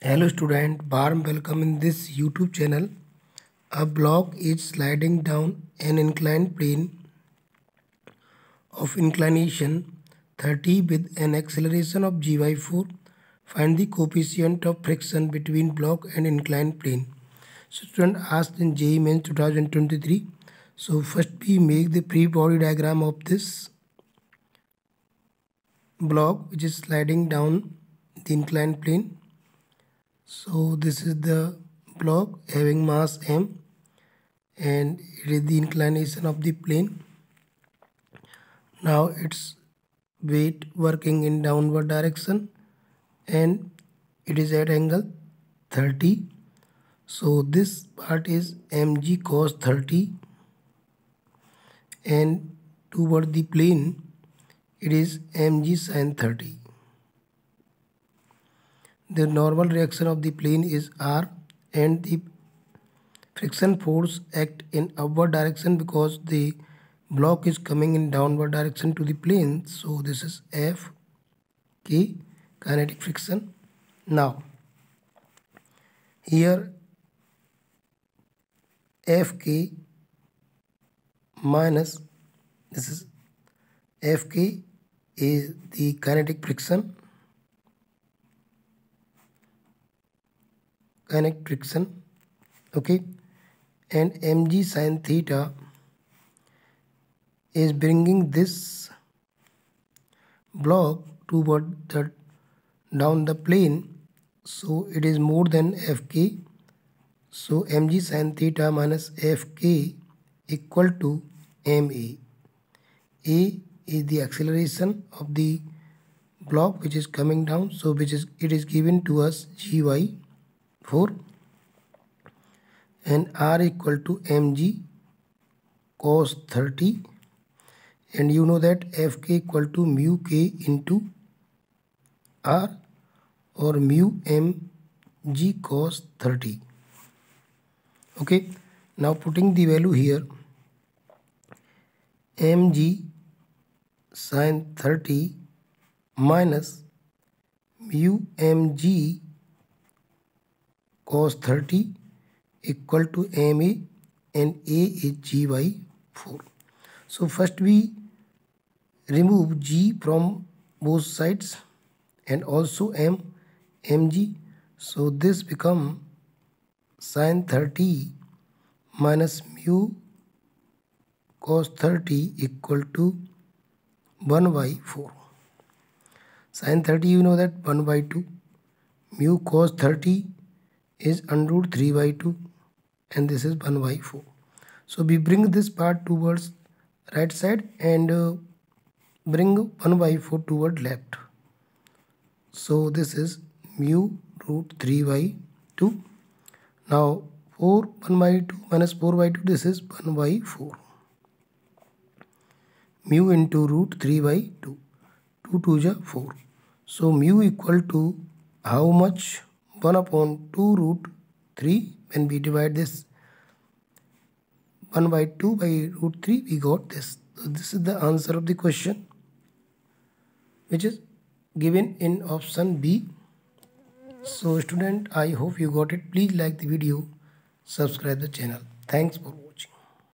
Hello student, warm welcome in this YouTube channel. A block is sliding down an inclined plane of inclination 30 with an acceleration of g by 4. Find the coefficient of friction between block and inclined plane. So student asked in JEE Mains 2023. So first we make the free body diagram of this block which is sliding down the inclined plane so this is the block having mass m and it is the inclination of the plane. Now its weight working in downward direction and it is at angle 30 so this part is mg cos 30 and toward the plane it is mg sin 30 the normal reaction of the plane is R and the friction force act in upward direction because the block is coming in downward direction to the plane. So this is F K kinetic friction. Now here Fk minus this is Fk is the kinetic friction kinetic friction okay? And mg sine theta is bringing this block toward the down the plane. So it is more than fk. So mg sine theta minus fk equal to ma a. Is the acceleration of the block which is coming down. So which is it is given to us gy for and R equal to m g cos thirty, and you know that f k equal to mu k into R, और mu m g cos thirty. Okay, now putting the value here, m g sine thirty minus you m g cos 30 equal to MA and A is G by 4. So first we remove G from both sides and also M mg. So this become sin 30 minus mu cos 30 equal to 1 by 4. Sin 30 you know that 1 by 2. Mu cos 30 is under root 3 by 2 and this is 1 by 4 so we bring this part towards right side and uh, bring 1 by 4 toward left. So this is mu root 3 by 2 now 4 1 by 2 minus 4 by 2 this is 1 by 4 mu into root 3 by 2 2 2 is 4 so mu equal to how much 1 upon 2 root 3 when we divide this. 1 by 2 by root 3 we got this. So this is the answer of the question which is given in option B. So student I hope you got it. Please like the video subscribe the channel. Thanks for watching